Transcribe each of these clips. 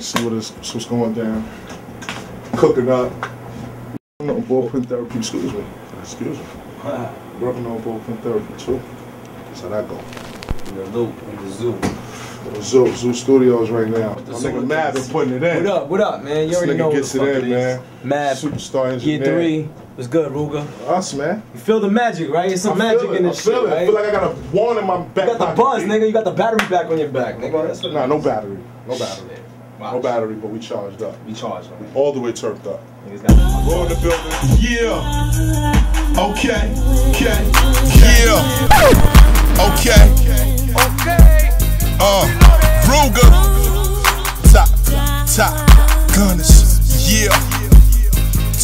See what is what's going down. Cooking up. Working on ballprint therapy. Excuse me. Excuse me. Working on ballprint therapy too. That's how that go. In the loop, in the zoo. Zoo, Zoo Studios right now. My nigga Matt been putting it in. What up? What up, man? You This already nigga know gets what the it fuck in, it is. man. Mad. Superstar engineer. Year three. What's good, Ruga? Us, man. You feel the magic, right? It's some magic it. in this I feel shit, it. I right? feel like I got a one in my back you got the buzz, nigga. You got the battery back on your back, nigga. That's Nah, no battery. No battery. Wow. No battery, but we charged up. We charged, up. All the way turfed up. Niggas got Roll in the building. Yeah. Okay. Okay. Yeah. Okay. Okay. Uh, Ruger. Top, top, gunners. Yeah.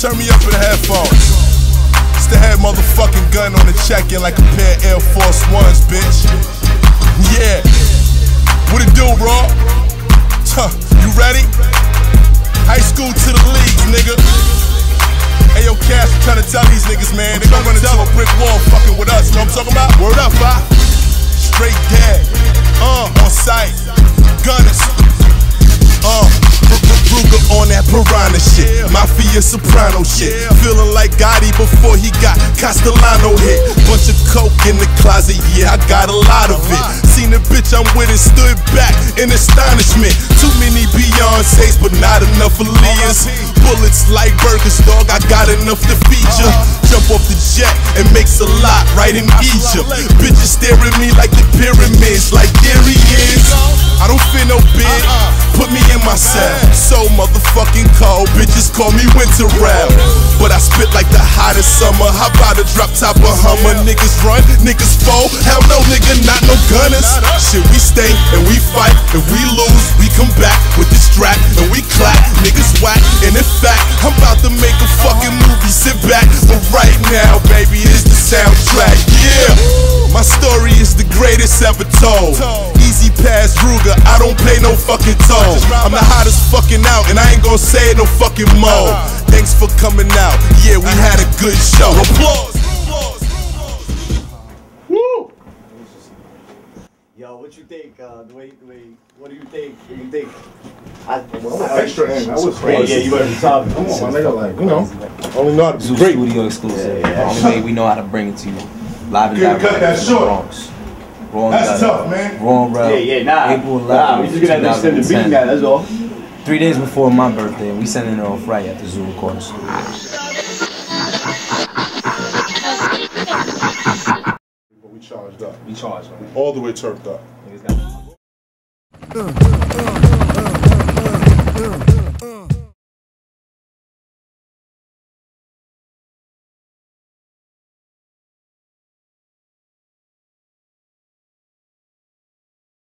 Turn me up in the headphones. Still had motherfucking gun on the check-in like a pair of Air Force Ones, bitch. Man, they gon' run into a brick wall fucking with us. Know what I'm talking about? Word up, I. Straight dead. Uh, on sight. Gunners. Uh, Ruger on that piranha shit. Mafia soprano shit. Feeling like Gotti before he got Castellano hit. Bunch of coke in the closet, yeah, I got a lot of it. Seen the bitch I'm with and stood back in astonishment. Too many Beyonces, but not enough Aaliyahs. Bullets like burgers, dog, I got enough to feed ya. Jump off the jet and makes a lot right in Egypt. Bitches stare at me like the pyramids, like there he is. I don't fear no bitch. Bitches call me winter rap. But I spit like the hottest summer. How about a drop top of Hummer? Niggas run, niggas fall. Hell no, nigga, not no gunners. Shit, we stay and we fight. If we lose, we come back with the strap and we clap. Niggas whack. And in fact, I'm about to make a fucking movie. Sit back. But right now, baby, it's the soundtrack. Yeah. My story is the greatest ever told. Easy pass Ruger, I don't play no fucking toll. I'm the hottest fucking out, and I ain't gonna say it no fucking more. Thanks for coming out. Yeah, we had a good show. Applause. Woo! Yo, what you think? Uh, the way, the way, what do you think? What do you think? I, Well, I'm extra in. That was yeah, yeah, you were top. Come on, my nigga. Like, you know, only know how to Zoo be great. Studio exclusive. Yeah, yeah. Only way we know how to bring it to you. Live and Couldn't direct cut that short. Bronx. Raw and That's Gutter. tough, man. Raw and Rell. Yeah, yeah, nah. April 11th, nah, we just gonna extend the beat 2010. now, that's all. Three days before my birthday, and we sending it off right at the Zoo Recording Studio. But we charged up. We charged, man. All the way turfed up. Niggas got